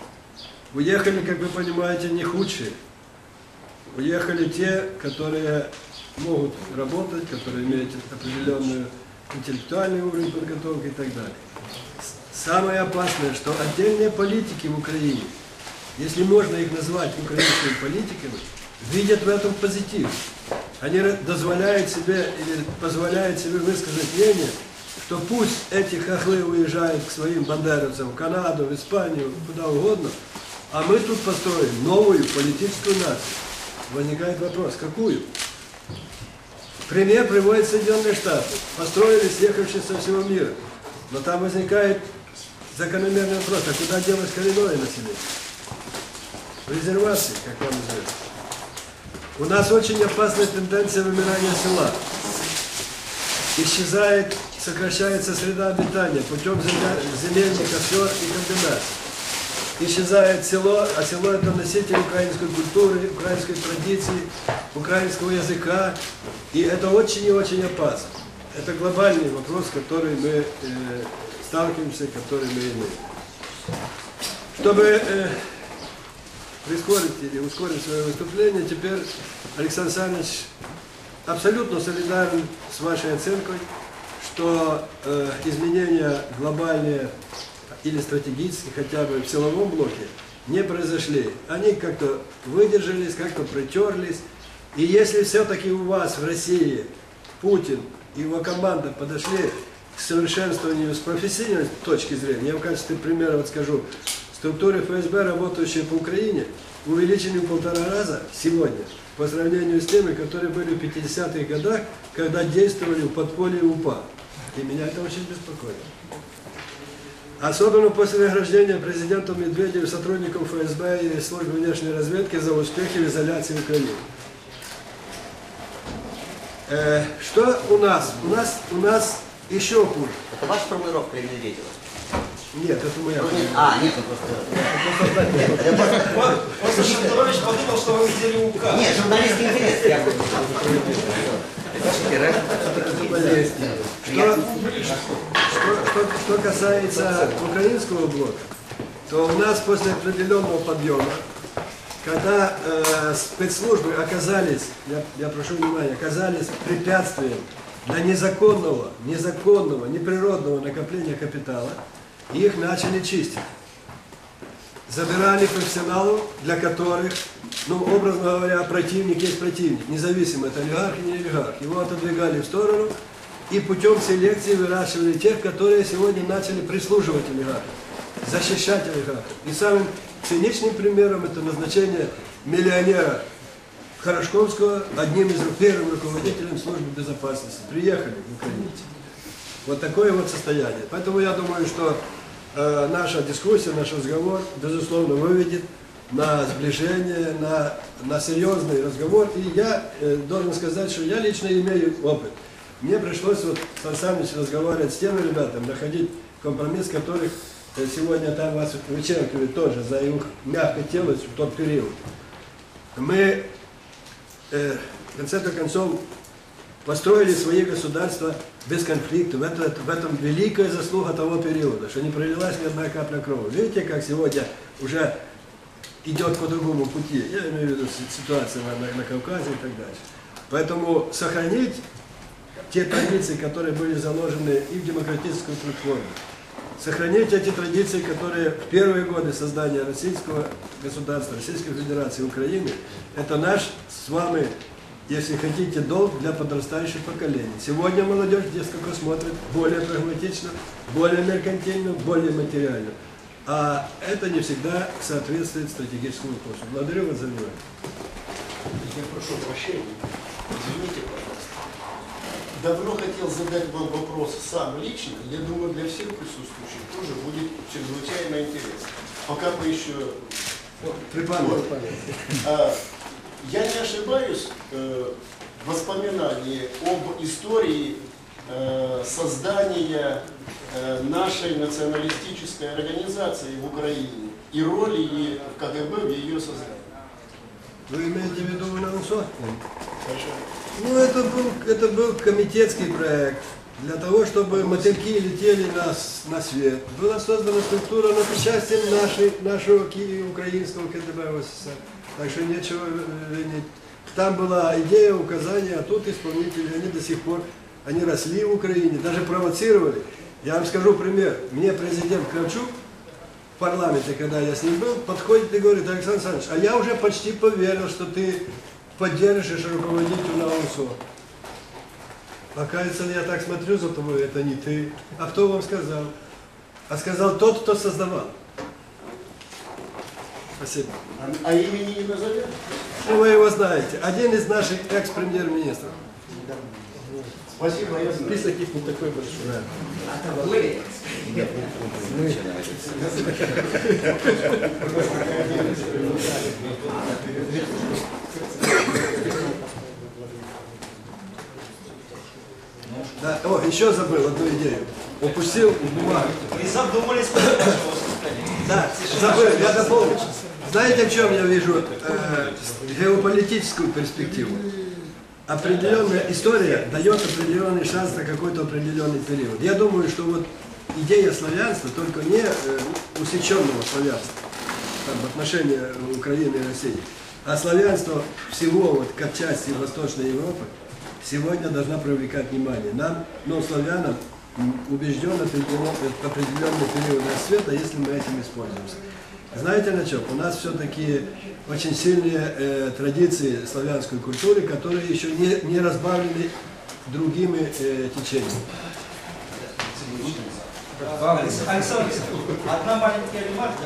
Уехали, как вы понимаете, не худшие. Уехали те, которые могут работать, которые имеют определенный интеллектуальный уровень подготовки и так далее. Самое опасное, что отдельные политики в Украине, если можно их назвать украинскими политиками, видят в этом позитив. Они дозволяют себе или позволяют себе высказать мнение, что пусть эти хохлы уезжают к своим бандеровцам в Канаду, в Испанию, куда угодно, а мы тут построим новую политическую нацию. Возникает вопрос, какую? Пример приводит Соединенные Штаты. Построили съехавшие со всего мира. Но там возникает закономерный вопрос, а куда делать коренное население? В резервации, как вам известно. У нас очень опасная тенденция вымирания села. Исчезает, сокращается среда обитания путем земельных озер и комбинаций. Исчезает село, а село это носитель украинской культуры, украинской традиции, украинского языка. И это очень и очень опасно. Это глобальный вопрос, который мы э, сталкиваемся, который мы имеем. Чтобы э, прискорить или ускорить свое выступление, теперь Александр Александрович абсолютно солидарен с вашей оценкой, что э, изменения глобальные или стратегические, хотя бы в силовом блоке, не произошли. Они как-то выдержались, как-то притерлись. И если все-таки у вас в России Путин и его команда подошли к совершенствованию с профессиональной точки зрения, я в качестве примера вот скажу, структуры ФСБ, работающие по Украине, увеличены в полтора раза сегодня по сравнению с теми, которые были в 50-х годах, когда действовали в подполье УПА. И меня это очень беспокоит. Особенно после награждения президентом Медведевым сотрудников ФСБ и службы внешней разведки за успехи в изоляции Украины. Э, что у нас? У нас, у нас еще хуже. Это ваша формулировка или Медведева? Нет, это моя. А, нет, ну просто... Нет, это просто- Просто Шендерович подумал, что вы видели указ. Нет, журналистский интерес. Я что касается украинского блока, то у нас после определенного подъема, когда э, спецслужбы оказались, я, я прошу внимания, оказались препятствием для незаконного, незаконного, неприродного накопления капитала, их начали чистить. Забирали профессионалов, для которых, ну, образно говоря, противник есть противник, независимо, это олигарх или не олигарх. Его отодвигали в сторону и путем селекции выращивали тех, которые сегодня начали прислуживать олигархам, защищать олигархов. И самым циничным примером это назначение миллионера Хорошковского одним из первым руководителем службы безопасности. Приехали в Украину. Вот такое вот состояние. Поэтому я думаю, что э, наша дискуссия, наш разговор, безусловно, выведет на сближение, на, на серьезный разговор. И я э, должен сказать, что я лично имею опыт. Мне пришлось вот с Александром разговаривать с теми ребятами, находить компромисс, которых э, сегодня там вас вычеркивают тоже за их мягкотелость в тот период. Мы, э, в конце концов, построили свои государства без конфликтов. Это, в этом великая заслуга того периода, что не пролилась ни одна капля крови. Видите, как сегодня уже идет по другому пути. Я имею в виду си- ситуацию на, на- на Кавказе и так дальше. Поэтому сохранить те традиции, которые были заложены и в демократической платформе, сохранить эти традиции, которые в первые годы создания российского государства, Российской Федерации Украины, это наш с вами, если хотите, долг для подрастающих поколений. Сегодня молодежь несколько смотрит более прагматично, более меркантильно, более материально. А это не всегда соответствует стратегическому курсу. Благодарю вас за внимание. Я прошу прощения. Извините, пожалуйста. Давно хотел задать вам вопрос сам лично. Я думаю, для всех присутствующих тоже будет чрезвычайно интересно. Пока мы еще... Припомнил. Я не ошибаюсь, э, воспоминания об истории э, создания э, нашей националистической организации в Украине и роли в КГБ в ее создании. Вы имеете в виду УНАУСО? Хорошо. Ну, это был, это был комитетский проект для того, чтобы мотыльки летели на, на свет. Была создана структура над участием нашей, нашего украинского КДБ СССР. Так что нечего э, винить. Там была идея, указания, а тут исполнители, они до сих пор, они росли в Украине, даже провоцировали. Я вам скажу пример. Мне президент Кравчук в парламенте, когда я с ним был, подходит и говорит, Александр Александрович, а я уже почти поверил, что ты поддержишь руководить УНАУСО. Оказывается, я так смотрю за тобой, это не ты. А кто вам сказал? А сказал тот, кто создавал. Спасибо. А, а имени не назовем? Ну, вы его знаете. Один из наших экс-премьер-министров. Спасибо, я знаю. Список их не такой большой. Да. О, еще забыл одну идею. Упустил бумагу. Вы задумались после Да, забыл, я дополню. Знаете, в чем я вижу э, геополитическую перспективу? Определенная история дает определенный шанс на какой-то определенный период. Я думаю, что вот идея славянства, только не э, усеченного славянства там, в отношении Украины и России, а славянство всего вот как части Восточной Европы сегодня должна привлекать внимание. Нам, ну, славянам, м, убежден определен- определенный период рассвета, если мы этим используемся. знаете на чем? У нас все-таки очень сильные э, традиции славянской культуры, которые еще не, не разбавлены другими э, течениями. Александр, одна маленькая ремарка,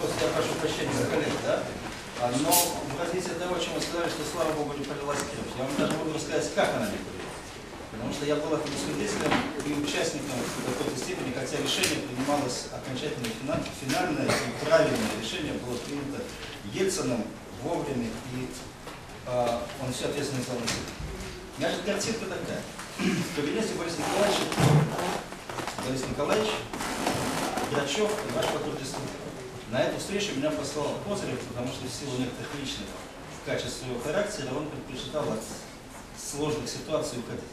просто я прошу прощения за коллег, да? А, Но в развитии того, о чем вы сказали, что слава Богу не пролилась кровь. Я вам даже могу рассказать, как она не пролилась. Потому что я был этим свидетелем и участником в какой-то степени, хотя решение принималось окончательно фина- финальное и правильное решение было принято Ельцином вовремя, и а, он все ответственность взял на себя. Же картинка такая. В кабинете Бориса Николаевича Борис Николаевич, Грачев и ваш покровительство. На эту встречу меня послал Козырев, потому что в силу некоторых личных качеств своего характера он предпочитал от сложных ситуаций уходить.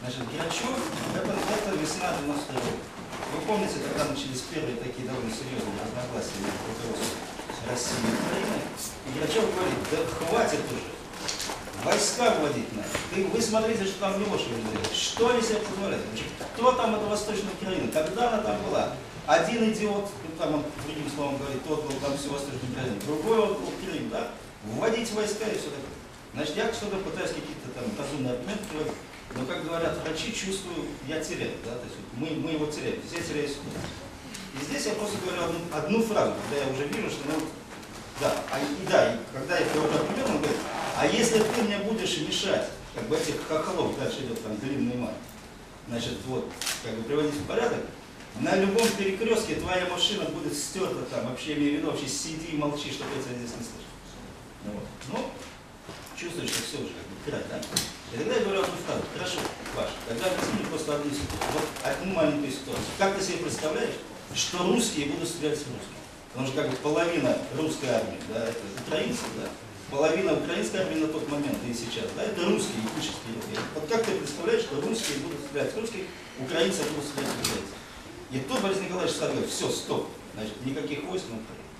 Значит, Грачев, это, это весна 92 Вы помните, когда начались первые такие довольно серьезные разногласия между руководством России и Украины, и Грачев говорит, да хватит уже, войска вводить надо. Вы смотрите, что там Милошев делает. Что они себе позволяют? Кто там это Восточная Украина? Когда она там была? Один идиот, там он другим словом говорит, тот был там все Восточная Украина, другой он был Крым, да? Вводить войска и все такое. Значит, я что-то пытаюсь какие-то там разумные аргументы но, как говорят врачи, чувствую, я теряю, да, то есть мы, мы его теряем, я теряю ситуацию. И здесь я просто говорю одну, одну фразу, когда я уже вижу, что ну, да, а, и да, и когда я говорю аргумент, он говорит, а если ты мне будешь мешать, как бы этих хохолов, дальше идет там длинный мат, значит, вот, как бы приводить в порядок, на любом перекрестке твоя машина будет стерта там, вообще имею в виду, вообще сиди и молчи, чтобы я тебя здесь не слышал. Ну, вот. ну чувствуешь, что все уже как бы край, да? И тогда я говорю одну фразу, хорошо, ваш, тогда возьми просто одну ситуацию, вот одну маленькую ситуацию. Как ты себе представляешь, что русские будут стрелять с русскими? Потому что как бы половина русской армии, да, это украинцы, да, половина украинской армии на тот момент и сейчас, да, это русские, этнические люди. Вот как ты представляешь, что русские будут стрелять с русских, украинцы будут стрелять с украинцев? И тут Борис Николаевич сказал, все, стоп, значит, никаких войск Украине.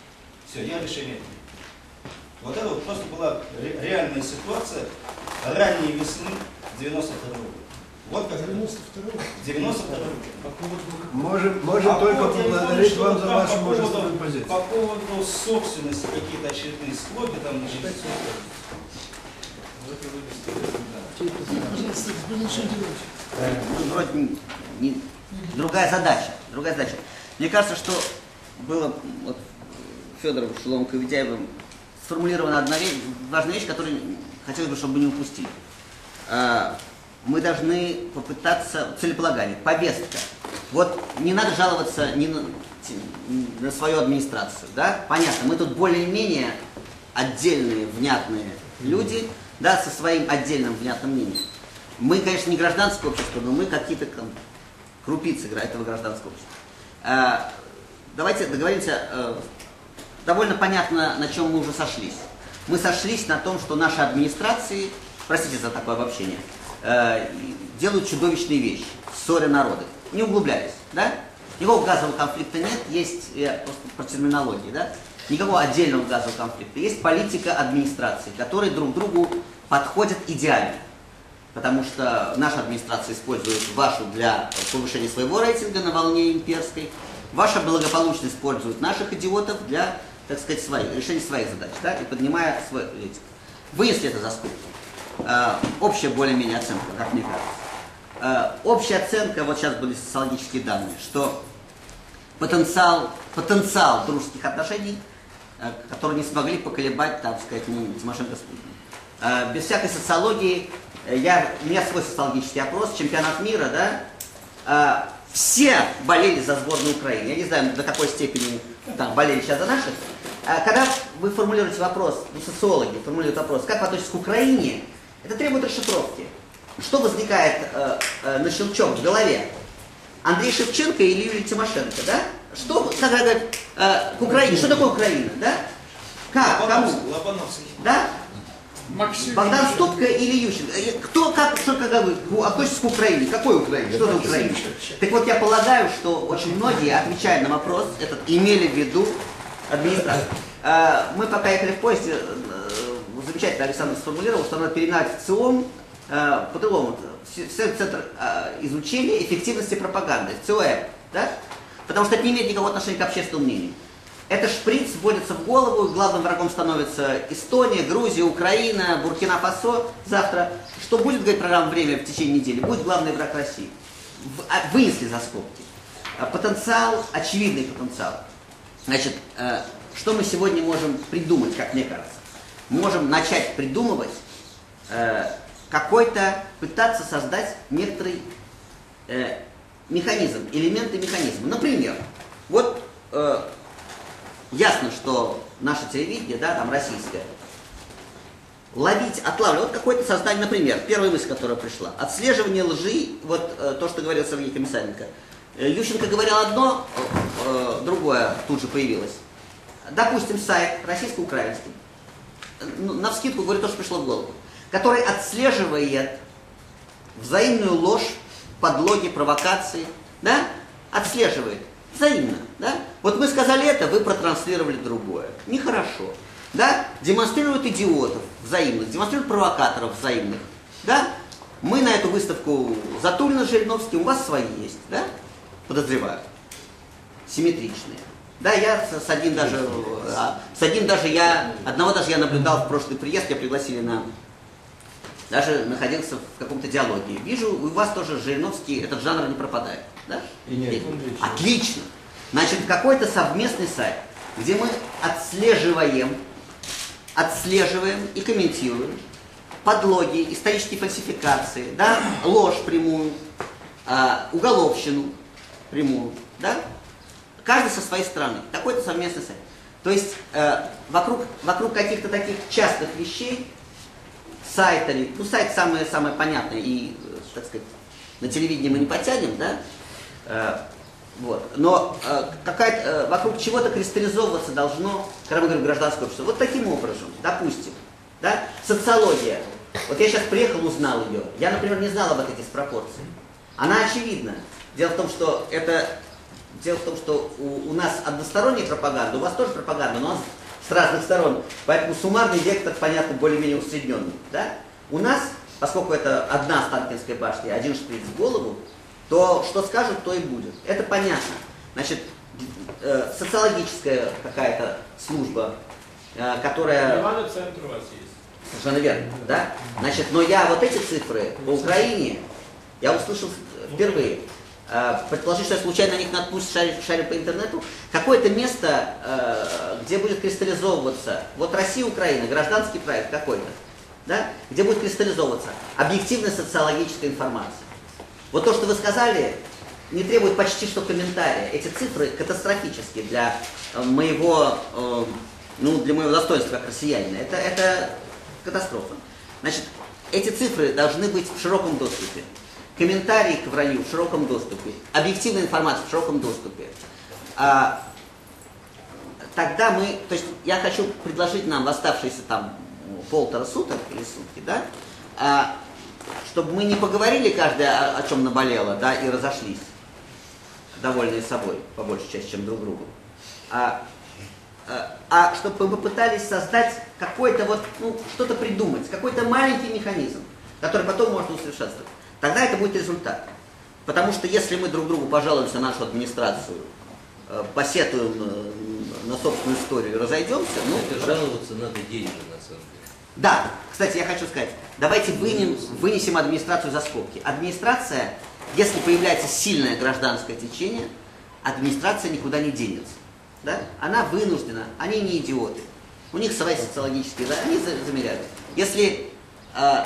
Все, я решение принял. Вот это вот просто была ре- реальная ситуация ранней весны 92 года. Вот как 92 92 года. Можем, можем А только вот поблагодарить вам за вашу по поводу- мужественную позицию. По поводу собственности какие-то очередные склоки там господин Шендерович. Ну, вроде не- не- другая задача, другая задача. Мне кажется, что было вот, Федором Шеломом Ковитяевым сформулирована одна вещь, важная вещь, которую хотелось бы, чтобы мы не упустили. А, Мы должны попытаться целеполагание, повестка. Вот не надо жаловаться ни на, на свою администрацию, да? Понятно, мы тут более-менее отдельные, внятные люди, да, со своим отдельным внятным мнением. Мы, конечно, не гражданское общество, но мы какие-то крупицы этого гражданского общества. А, Давайте договоримся, э, довольно понятно, на чем мы уже сошлись. Мы сошлись на том, что наши администрации, простите за такое обобщение, э, делают чудовищные вещи, ссоря народы. Не углубляясь, да? Никакого газового конфликта нет, есть, я просто по терминологии, да? Никакого отдельного газового конфликта. Есть политика администрации, которые друг другу подходят идеально. Потому что наша администрация использует вашу для повышения своего рейтинга на волне имперской. Ваша благополучно использует наших идиотов для, так сказать, своих, решения своих задач, да, и поднимая свой рейтинг. Вынесли это за скобки. Э, общая более-менее оценка, как мне кажется. Э, общая оценка, вот сейчас были социологические данные, что потенциал, потенциал дружеских отношений, э, которые не смогли поколебать, так сказать, Тимошенко с Путиным. Без всякой социологии, я, у меня свой социологический опрос, чемпионат мира, да, э, все болели за сборную Украины. Я не знаю, до какой степени там, болели сейчас за наших. А когда вы формулируете вопрос, ну, социологи формулируют вопрос, как вы относитесь к Украине, это требует расшифровки. Что возникает э, э, на щелчок в голове? Андрей Шевченко или Юлия Тимошенко, да? Что, как говорят, э, к Украине, что такое Украина, да? Как, кому? Да? Максим. Богдан Ступка или Ющенко? Э, Кто как, что, как вы ку- относится к Украине? Какой Украине? Что за Украина? Так вот, я полагаю, что очень многие, отвечая на вопрос этот, имели в виду администрацию. Э, Мы пока ехали в поезде, э, замечательно Александр сформулировал, что надо перегнать в ЦИОМ по-другому. Центр изучения эффективности пропаганды, ЦИОЭП, да? Потому что это не имеет никакого отношения к общественному мнению. Этот шприц вводится в голову, главным врагом становится Эстония, Грузия, Украина, Буркина-Фасо завтра. Что будет, говорит программа «Время» в течение недели? Будет главный враг России. А, Вынесли за скобки. А, Потенциал, очевидный потенциал. Значит, э, что мы сегодня можем придумать, как мне кажется? Можем начать придумывать э, какой-то, пытаться создать некоторый э, механизм, элементы механизма. Например, вот ясно, что наше телевидение, да, там российское, ловить, отлавливать, вот какое-то создание, например, первая мысль, которая пришла, отслеживание лжи, вот э, то, что говорил Сергей Комиссаренко. Э, Ющенко говорил одно, э, другое тут же появилось. Допустим, сайт российско-украинский, на вскидку говорю то, что пришло в голову, который отслеживает взаимную ложь, подлоги, провокации, да, отслеживает взаимно, да. Вот мы сказали это, вы протранслировали другое. Нехорошо, да. Демонстрируют идиотов взаимных, демонстрируют провокаторов взаимных, да. Мы на эту выставку Затулина с Жириновским, у вас свои есть, да, подозреваю, симметричные. Да, я с, с одним даже, а, с одним даже я, одного даже я наблюдал в прошлый приезд, я пригласили на даже находился в каком-то диалоге. Вижу, у вас тоже Жириновский, этот жанр не пропадает. Да? И нет, И- отлично. Значит, какой-то совместный сайт, где мы отслеживаем, отслеживаем и комментируем подлоги, исторические фальсификации, да, ложь прямую, а, уголовщину прямую, да, каждый со своей стороны. Такой-то совместный сайт. То есть э, вокруг, вокруг каких-то таких частых вещей сайт или, ну сайт самое, самое понятное и, э, так сказать, на телевидении мы не потянем, да, Э, вот, но э, какая э, вокруг чего-то кристаллизовываться должно, когда мы говорим гражданское общество, вот таким образом, допустим, да, социология, вот я сейчас приехал, узнал ее, я, например, не знал об этой диспропорции, она очевидна, дело в том, что это, дело в том, что у, у нас односторонняя пропаганда, у вас тоже пропаганда, но с разных сторон. Поэтому суммарный вектор, понятно, более-менее усредненный. Да? У нас, поскольку это одна Останкинская башня, один шприц в голову, то что скажут, то и будет. Это понятно. Значит, э, социологическая какая-то служба, э, которая... Ивано-центр у вас есть. Совершенно верно, да? Значит, но я вот эти цифры по Украине, я услышал впервые. Э, Предположить, что я случайно на них наткнусь, шарю, шарю по интернету. Какое-то место, где будет кристаллизовываться, вот Россия, Украина, гражданский проект какой-то, да? Где будет кристаллизовываться объективная социологическая информация. Вот то, что вы сказали, не требует почти что комментария. Эти цифры катастрофические для э, моего, э, ну, для моего достоинства как россиянина. Это, это катастрофа. Значит, эти цифры должны быть в широком доступе. Комментарии к вранью в широком доступе. Объективная информация в широком доступе. А, тогда мы, то есть я хочу предложить нам в оставшиеся там полтора суток или сутки, да, а, чтобы мы не поговорили каждый о, о чем наболело, да, и разошлись, довольные собой, по большей части, чем друг другу. А, а, а чтобы мы попытались создать какой-то вот, ну, что-то придумать, какой-то маленький механизм, который потом можно усовершенствовать. Тогда это будет результат. Потому что если мы друг другу пожалуемся на нашу администрацию, э, посетуем э, на собственную историю и разойдемся, ну, Это жаловаться надо деньги, на самом деле. Да, кстати, я хочу сказать, давайте вынем, вынесем администрацию за скобки. Администрация, если появляется сильное гражданское течение, администрация никуда не денется. Да? Она вынуждена, они не идиоты. У них свои социологические, да, они за- замеряют. Если, э,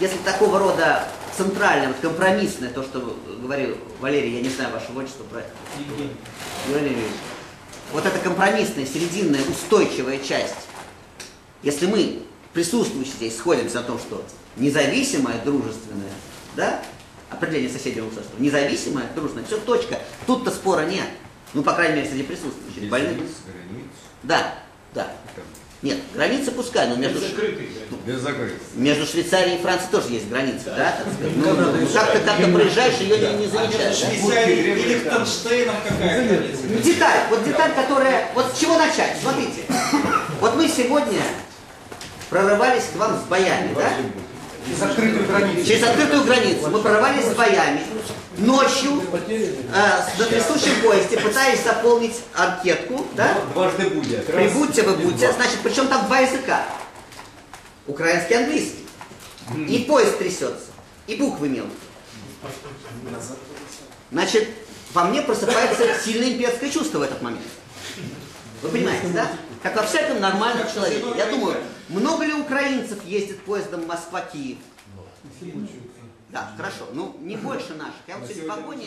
если такого рода центральное, вот компромиссное, то, что говорил Валерий, я не знаю ваше отчество, про... Валерий вот эта компромиссная, серединная, устойчивая часть, если мы, присутствующие здесь, сходимся на том, что независимое, дружественное, да, определение соседнего государства, независимое, дружественное, все, точка. Тут-то спора нет. Ну, по крайней мере, среди присутствующих. Без Больных. границ, границ. Да, да. Нет, границы пускай, но между, Ш- Без закрытых. между Швейцарией и Францией тоже есть граница, да, так сказать. Ну, ну, как-то как проезжаешь, ее не, не замечаешь. да? Швейцарии и Лихтенштейном какая граница? Деталь, вот деталь, которая... Вот с чего начать? Смотрите. Вот мы сегодня прорывались к вам с боями, да? Через открытую границу. Через открытую границу. Мы прорвались с боями. ночью э, на трясущем поезде пытаясь заполнить анкетку, да? Дважды. Раз. Прибудьте вы будьте, значит, причем там два языка. Украинский и английский. И поезд трясется, и буквы мелкие. Значит, во мне просыпается сильное имперское чувство в этот момент. Вы понимаете, да? Как во всяком нормальном человеке. Я думаю, много ли украинцев ездит поездом Москва-Киев? Да, хорошо. Ну, не больше наших. Я вот сегодня вагоне